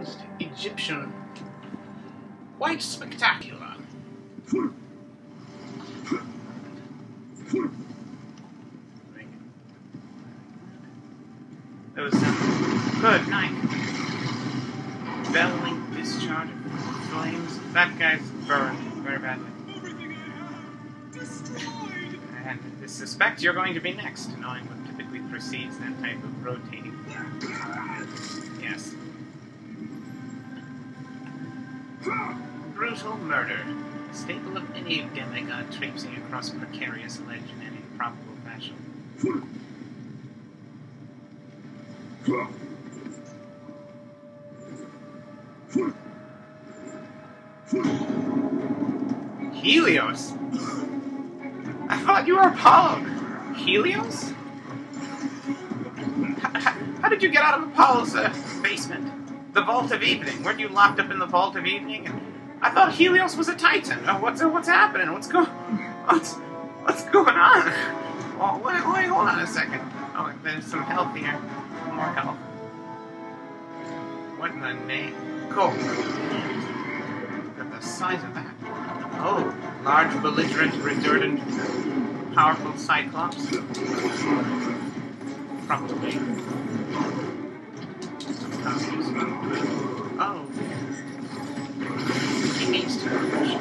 bronzed Egyptian. Quite spectacular. There was some good night. Bellowing discharge of flames. That guy's burned very badly. Everything I have destroyed. And I suspect you're going to be next, knowing what typically precedes that type of rotating. Yes. Brutal murder. Staple of any demigod traipsing across precarious ledge in any improbable fashion. Helios? I thought you were a Apollo. Helios? H- h- how did you get out of Apollo's uh, basement? The Vault of Evening? Weren't you locked up in the Vault of Evening? And I thought Helios was a Titan. Uh, what's uh, what's happening? What's going what's what's going on? Oh, wait, wait, hold on a second. Oh, there's some health here. More health. What in the name? Cool. Look at the size of that. Oh, large, belligerent, redundant, powerful Cyclops. Probably. Oh. He needs to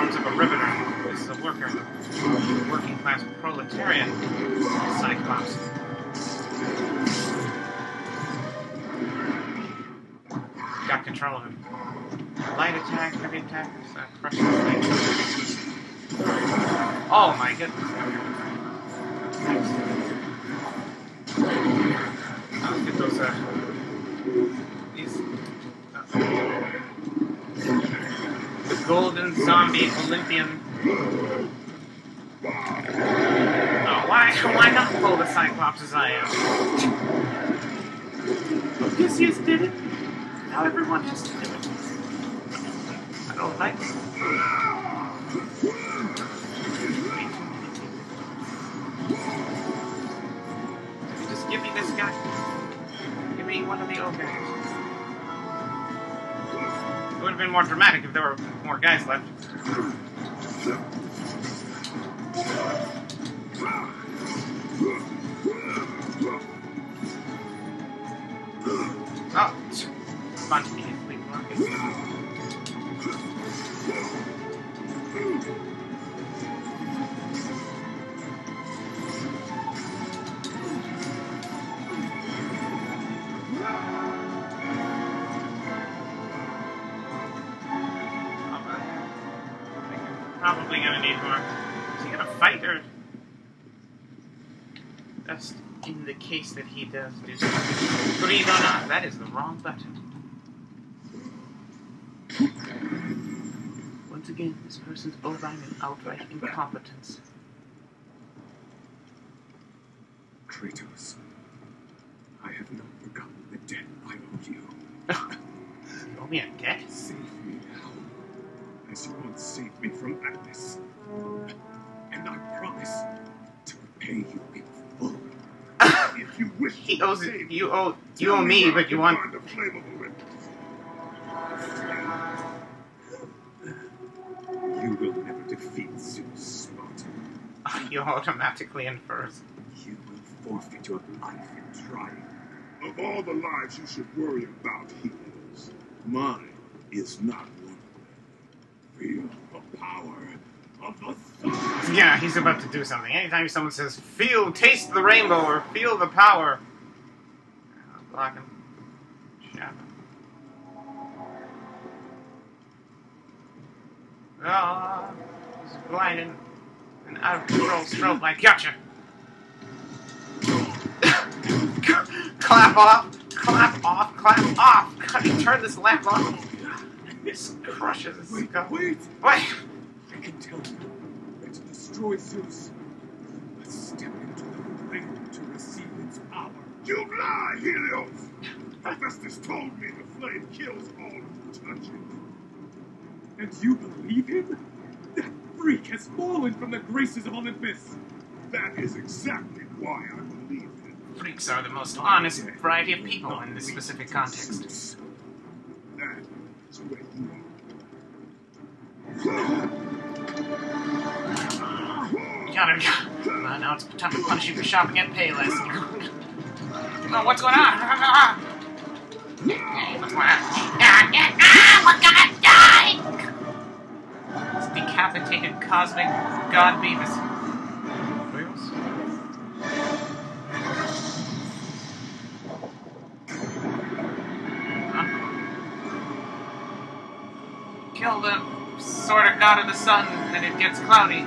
The forearms of a riveter. Is a worker. Working class proletarian. Cyclops. Got control of him. Light attack, heavy attack. Oh my goodness. I'll get those, uh, these, uh, zombie Olympian. Oh, why, why not pull the Cyclops as I am? Odysseus did it. Now everyone has to do it. I don't like it. Just give me this guy. Give me one of the ogres. It would have been more dramatic if there were more guys left. Probably gonna need more. Is he gonna fight or? That's in the case that he does do something. Breathe on. That is the wrong button. Once again, this person's bovine and outright incompetence. Kratos, I have not forgotten the debt I owe you. Owe me a debt? Save me now, as you once saved me from Atlas. And I promise to repay you in full. if you wish He to owes save. You owe. You owe me, but you want. Find a flammable weapon. You will never defeat Zeus, Spartan. You automatically infers. You will forfeit your life in trying. Of all the lives you should worry about, heroes, mine is not one. Feel the power of the sun. Yeah, he's about to do something. Anytime someone says, feel, taste the rainbow, or feel the power. Uh, Block him. Him. Ah, he's blinded. An out of control strobe light. Gotcha. clap off. Clap off. Clap off. He this lamp on. This crushes his Wait, skull. wait! Wait. I can tell you that to destroy Zeus, you must step into the flame to receive its power. You lie, Helios! Hephaestus told me the flame kills all who touch it. And you believe him? That freak has fallen from the graces of Olympus. That is exactly why I believe him. Freaks are the most honest variety of people in this specific context. Zeus. That is where you gotta go. Uh, now it's time to punish you for shopping at Payless. oh, what's going on? what's going on? We're gonna die! It's decapitated cosmic god Beavis. Kill the sort of god of the sun and it gets cloudy.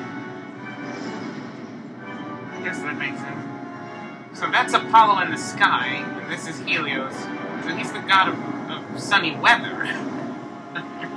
I Guess that makes sense. So that's Apollo in the sky, and this is Helios. So he's the god of, of sunny weather.